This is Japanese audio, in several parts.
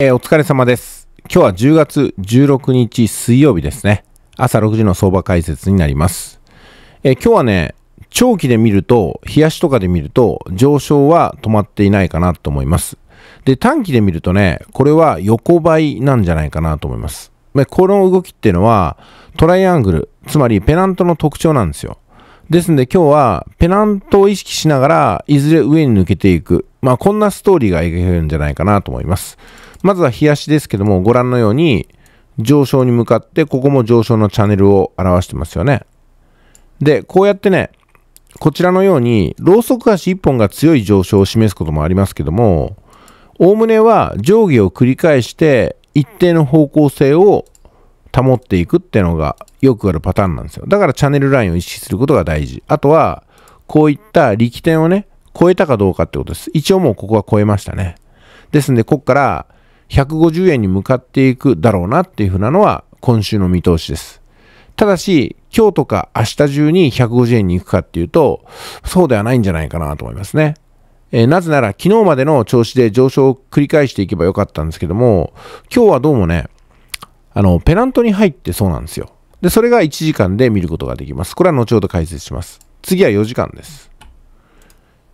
えーお疲れ様です。今日は10月16日水曜日ですね。朝6時の相場解説になります。えー今日はね、長期で見ると、冷やしとかで見ると、上昇は止まっていないかなと思います。で、短期で見るとね、これは横ばいなんじゃないかなと思います。まこの動きっていうのは、トライアングル、つまりペナントの特徴なんですよ。ですんで今日はペナントを意識しながらいずれ上に抜けていく。まあこんなストーリーが描けるんじゃないかなと思います。まずは冷やしですけどもご覧のように上昇に向かってここも上昇のチャンネルを表してますよね。で、こうやってね、こちらのようにローソク足1本が強い上昇を示すこともありますけども、おおむねは上下を繰り返して一定の方向性を保っていくっていうのがよくあるパターンなんですよ。だからチャンネルラインを意識することが大事。あとは、こういった力点をね、超えたかどうかってことです。一応もうここは超えましたね。ですんで、ここから150円に向かっていくだろうなっていうふうなのは今週の見通しです。ただし、今日とか明日中に150円に行くかっていうと、そうではないんじゃないかなと思いますね。えーなぜなら昨日までの調子で上昇を繰り返していけばよかったんですけども、今日はどうもね、あの、ペナントに入ってそうなんですよ。で、それが1時間で見ることができます。これは後ほど解説します。次は4時間です。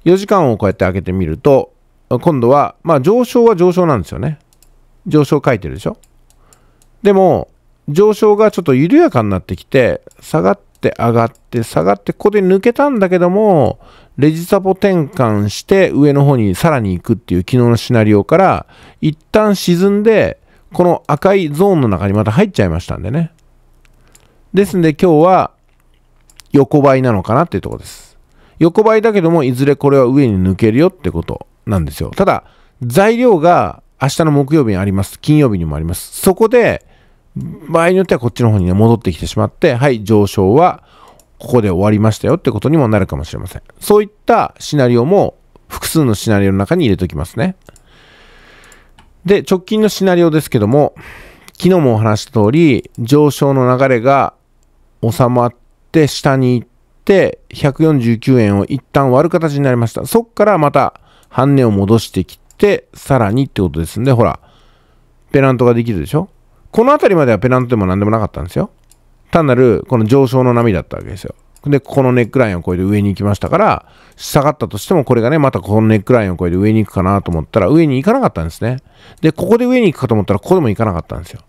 4時間をこうやって開けてみると、今度は、まあ上昇は上昇なんですよね。上昇書いてるでしょ？でも、上昇がちょっと緩やかになってきて、下がって上がって下がって、ここで抜けたんだけども、レジサポ転換して上の方にさらに行くっていう昨日のシナリオから、一旦沈んで、この赤いゾーンの中にまた入っちゃいましたんでね。ですんで今日は横ばいなのかなっていうところです。横ばいだけども、いずれこれは上に抜けるよってことなんですよ。ただ、材料が明日の木曜日にあります。金曜日にもあります。そこで、場合によってはこっちの方にね、戻ってきてしまって、はい、上昇はここで終わりましたよってことにもなるかもしれません。そういったシナリオも複数のシナリオの中に入れておきますね。で、直近のシナリオですけども、昨日もお話した通り、上昇の流れが収まって下に行って、149円を一旦割る形になりました。そこからまた半値を戻してきて、さらにってことですんで、ほら、ペナントができるでしょ？この辺りまではペナントでも何でもなかったんですよ。単なるこの上昇の波だったわけですよ。で、このネックラインを越えて上に行きましたから、下がったとしてもこれがね、またこのネックラインを越えて上に行くかなと思ったら、上に行かなかったんですね。で、ここで上に行くかと思ったら、ここでも行かなかったんですよ。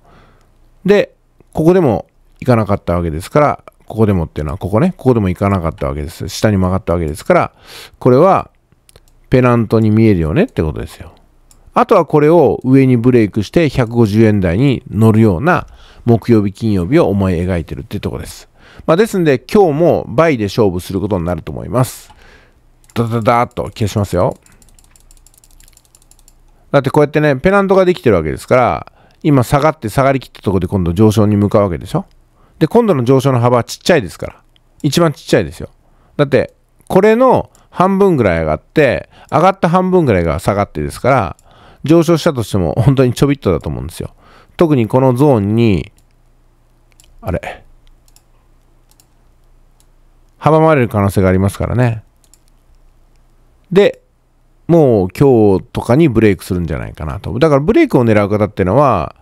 で、ここでも行かなかったわけですから、ここでもっていうのは、ここね、ここでも行かなかったわけです。下に曲がったわけですから、これはペナントに見えるよねってことですよ。あとはこれを上にブレイクして150円台に乗るような木曜日、金曜日を思い描いてるってとこです。まあ、ですんで今日も倍で勝負することになると思います。ダダダーっと消しますよ。だってこうやってね、ペナントができてるわけですから、今下がって下がりきったとこで今度上昇に向かうわけでしょ。で、今度の上昇の幅はちっちゃいですから。一番ちっちゃいですよ。だって、これの半分ぐらい上がって、上がった半分ぐらいが下がってですから、上昇したとしても 本当にちょびっとだと思うんですよ。特にこのゾーンに、あれ、阻まれる可能性がありますからね。で、もう今日とかにブレイクするんじゃないかなと。だからブレイクを狙う方っていうのは、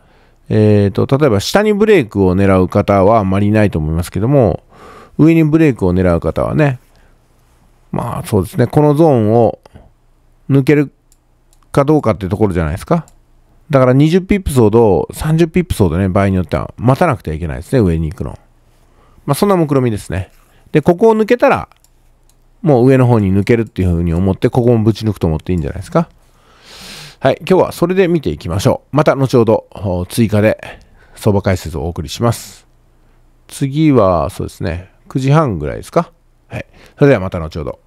えー、と例えば下にブレイクを狙う方はあまりいないと思いますけども、上にブレイクを狙う方はね、まあそうですね、このゾーンを抜けるかどうかっていうところじゃないですか。だから20ピップスほど、30ピップスほどね、場合によっては待たなくてはいけないですね、上に行くの。まあそんな目論みですね。で、ここを抜けたら、もう上の方に抜けるっていうふうに思って、ここもぶち抜くと思っていいんじゃないですか。はい、今日はそれで見ていきましょう。また後ほど追加で相場解説をお送りします。次はそうですね、9時半ぐらいですか。はい、それではまた後ほど。